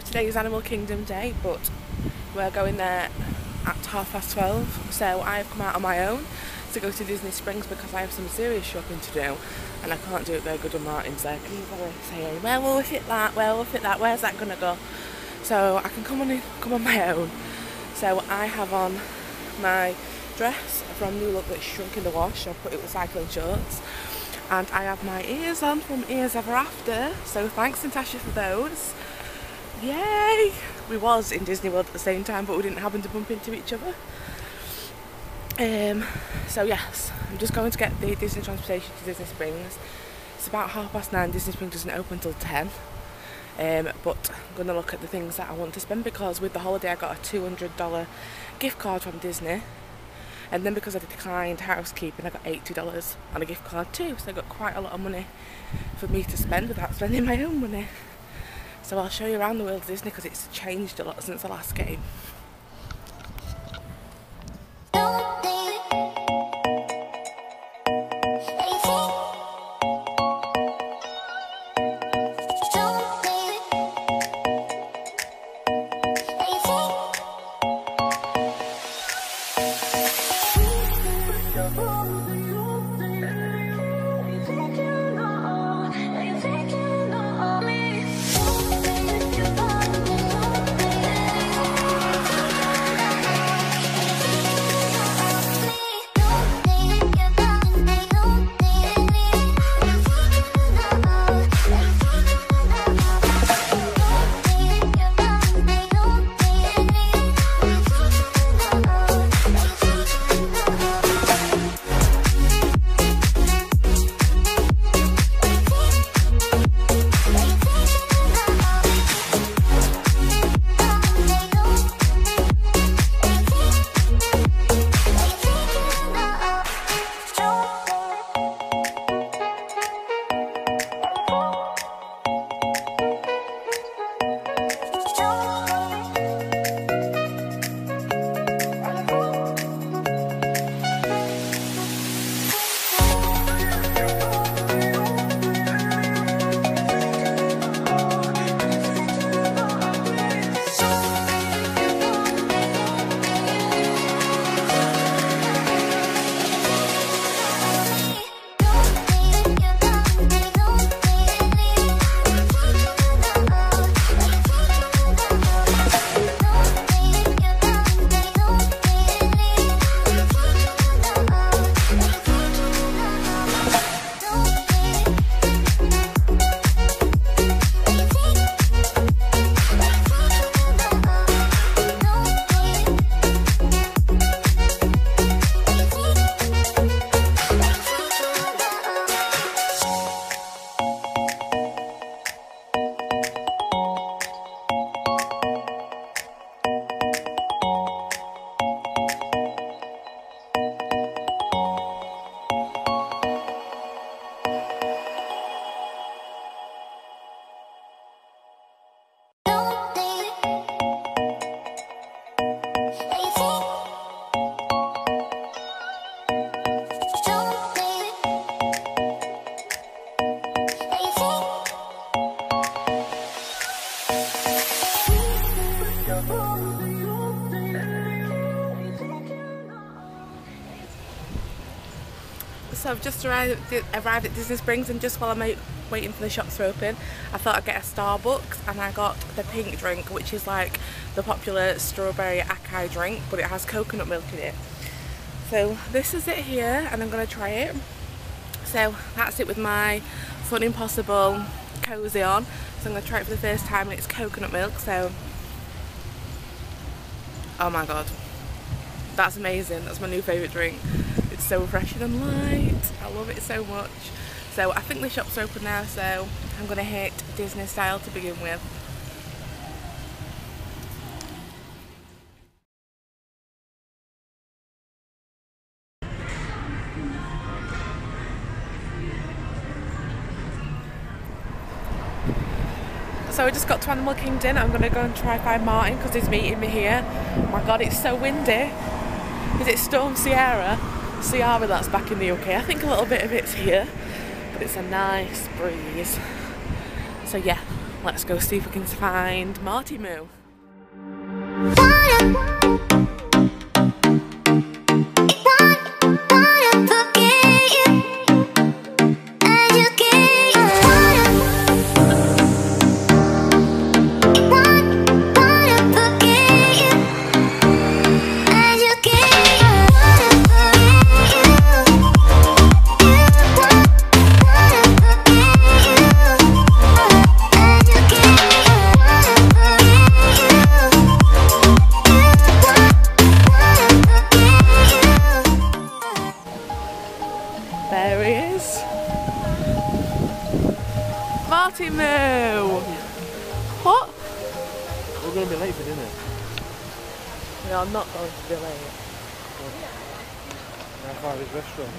Today is Animal Kingdom Day, but we're going there at half past 12. So I've come out on my own to go to Disney Springs because I have some serious shopping to do and I can't do it very good on Martin's there. He's always saying, where will we fit that, where will we fit that, where's that going to go? So I can come on, come on my own. So I have on my dress from New Look that's shrunk in the wash. I put it with cycling shorts. And I have my ears on from Ears Ever After. So thanks Natasha for those. Yay! We was in Disney World at the same time but we didn't happen to bump into each other. Um, so yes, I'm just going to get the Disney transportation to Disney Springs. It's about half past nine, Disney Springs doesn't open until 10. Um, but I'm going to look at the things that I want to spend because with the holiday I got a $200 gift card from Disney and then because I declined housekeeping I got $80 on a gift card too so I got quite a lot of money for me to spend without spending my own money so I'll show you around the world of Disney because it's changed a lot since the last game So I've just arrived, arrived at Disney Springs and just while I'm waiting for the shops to open I thought I'd get a Starbucks and I got the pink drink which is like the popular strawberry acai drink but it has coconut milk in it. So this is it here and I'm going to try it. So that's it with my Fun Impossible cozy on. So I'm going to try it for the first time and it's coconut milk so oh my god that's amazing that's my new favourite drink it's so refreshing and light. I love it so much. So I think the shop's open now, so I'm going to hit Disney style to begin with. So I just got to Animal Kingdom. I'm going to go and try find Martin because he's meeting me here. Oh my god, it's so windy. Is it Storm Ciara? Ciara that's back in the UK. I think a little bit of it's here, but it's a nice breeze. So yeah, let's go see if we can find Marty Moo. How far is restaurant?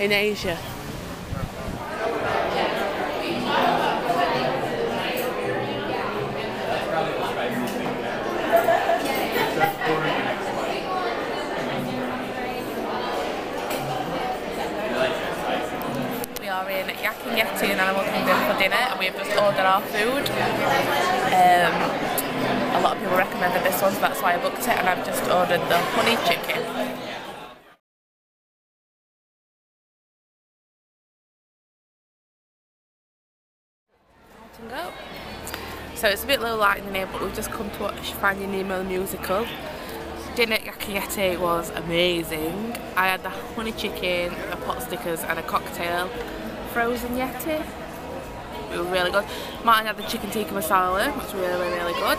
In Asia. We are in Yak and Yeti in Animal Kingdom for dinner and we have just ordered our food. Um, a lot of people recommended this one so that's why I booked it and I've just ordered the honey chicken. So it's a bit low light in here, but we've just come to watch Finding Nemo the musical. Dinner at Yak was amazing. I had the honey chicken, a pot stickers and a cocktail. Frozen Yeti. It was really good. Martin had the chicken tikka masala, which was really, really good.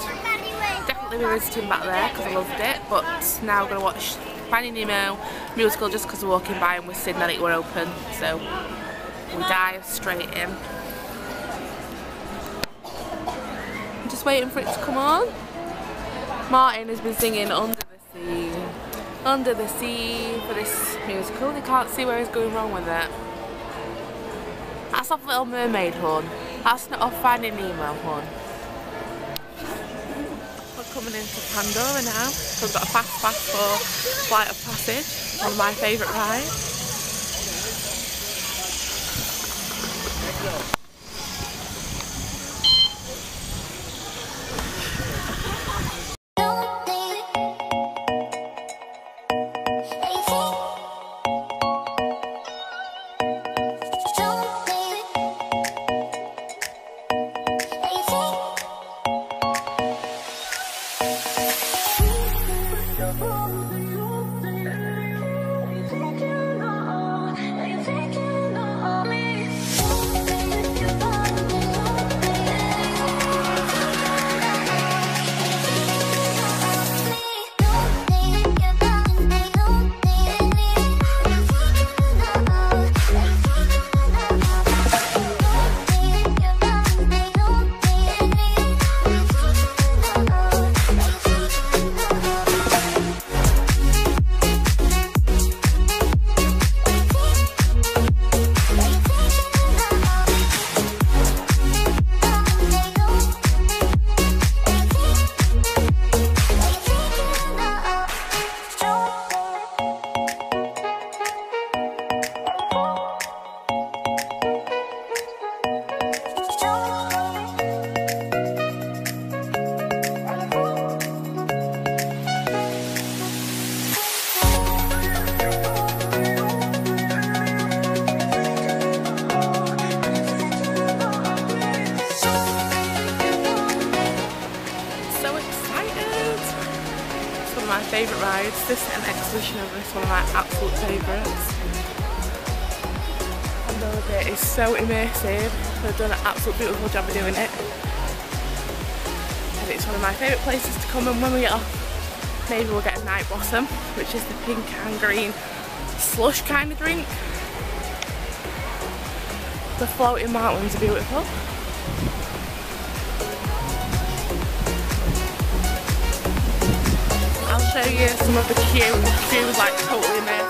Definitely be visiting back there because I loved it, but now we're going to watch Finding Nemo musical just because we're walking by and we're seeing that it were open. So we dive straight in. Waiting for it to come on. Martin has been singing Under the Sea, Under the Sea for this musical. They can't see where he's going wrong with it. That's off Little Mermaid, horn. That's not off Finding Nemo, hon. We're coming into Pandora now. So we've got a fast pass for Flight of Passage, one of my favourite rides. Favourite rides. This and Expedition Everest one of my absolute favourites. Pandora Bay is so immersive. They've done an absolute beautiful job of doing it. And it's one of my favourite places to come and when we get off, maybe we'll get a night blossom, which is the pink and green slush kind of drink. The floating mountains are beautiful. You some of the queues. Queues like totally immersive.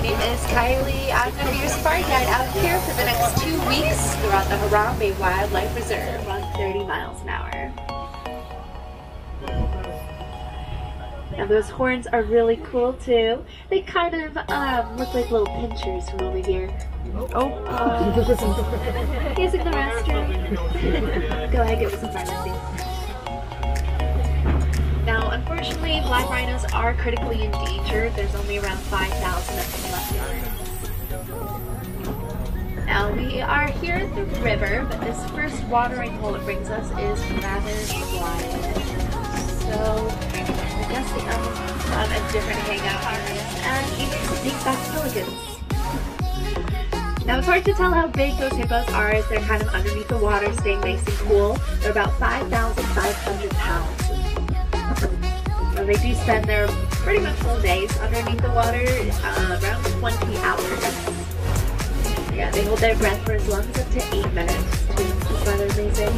My name is Kylie. I'm going to be your safari guide out here for the next two weeks throughout the Harambe Wildlife Reserve on 30 miles an hour. Now those horns are really cool too. They kind of um, look like little pinchers from over here. Oh. Using the restroom. Go ahead, us some privacy. Unfortunately, black rhinos are critically endangered. There's only around 5,000 of them left. Now, we are here at the river, but this first watering hole it brings us is rather quiet. So, I guess the elves have a different hangout area, and even some pink-backed pelicans. Now it's hard to tell how big those hippos are as they're kind of underneath the water, staying nice and cool. They're about 5,500 pounds. They do spend their pretty much whole days underneath the water, uh, around 20 hours. Yeah, they hold their breath for as long as up to 8 minutes, which is rather amazing.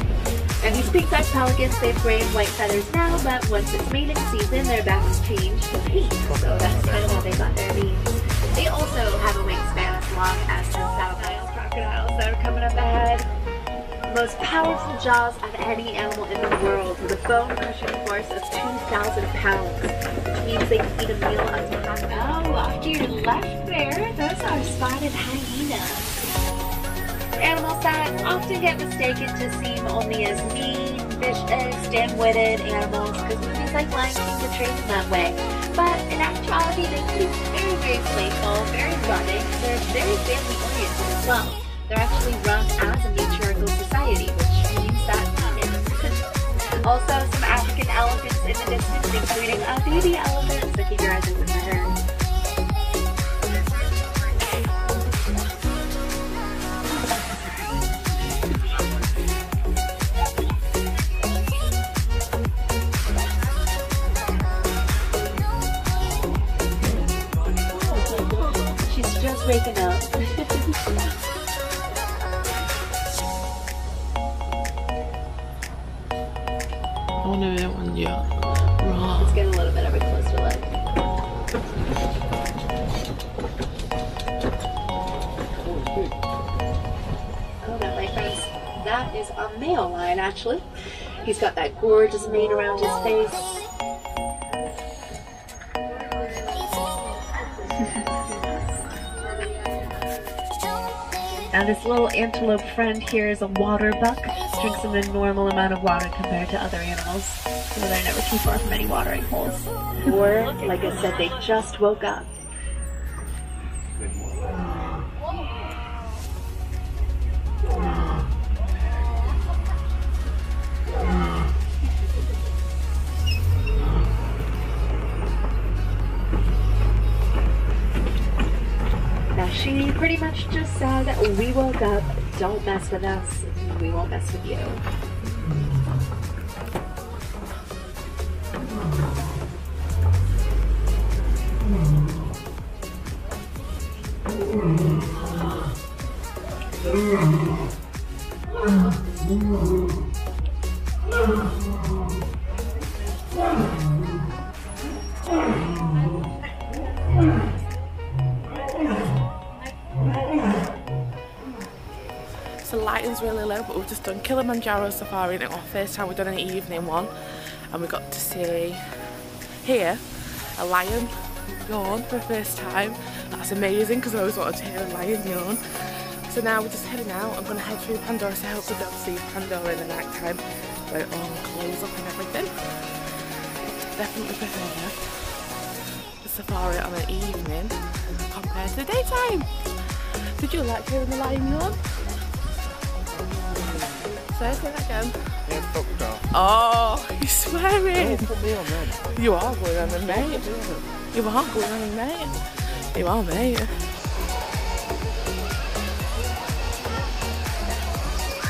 And these pink-backed pelicans, they have gray white feathers now, but once it's mating season, their backs change to pink. So that's kind of how they got their names. They also have a wingspan as long as the South crocodiles that are coming up ahead. Most powerful jaws of any animal in the world with a bone crushing force of 2,000 pounds, which means they can eat a meal up to half. Oh, off to your left there, those are spotted hyenas. Animals that often get mistaken to seem only as mean, vicious, dim-witted animals because movies like Lion King portray them that way. But in actuality, they can be very, very playful, very loving. They're very family-oriented as well. They're actually Also, some African elephants in the distance, including a baby elephant. So keep your eyes open for her. Actually. He's got that gorgeous mane around his face. Now this little antelope friend here is a water buck. Drinks an normal amount of water compared to other animals. So they're never too far from any watering holes. Or, like I said, they just woke up. She pretty much just said, we woke up, don't mess with us, we won't mess with you. So Kilimanjaro Safari was our first time we've done an evening one. And we got to see here a lion yawn for the first time. That's amazing because I always wanted to hear a lion yawn. So now we're just heading out. I'm going to head through Pandora so hope we don't see Pandora in the night time where it all close up and everything. Definitely prefer the safari on an evening compared to the daytime. Did you like hearing the lion yawn? Say that. Yeah, off. Oh, you're swearing. Don't put me on then. You are going on a mate. You are going on a mate. You are, mate.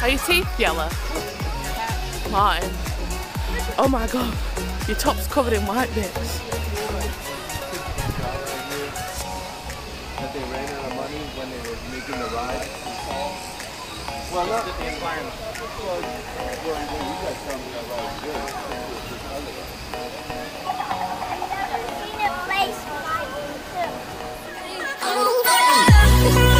Are your teeth yellow? Mine. Oh my god. Your top's covered in white bits. That they ran out of money when they were making the ride. Well, not the environment. You. I've seen a place like this.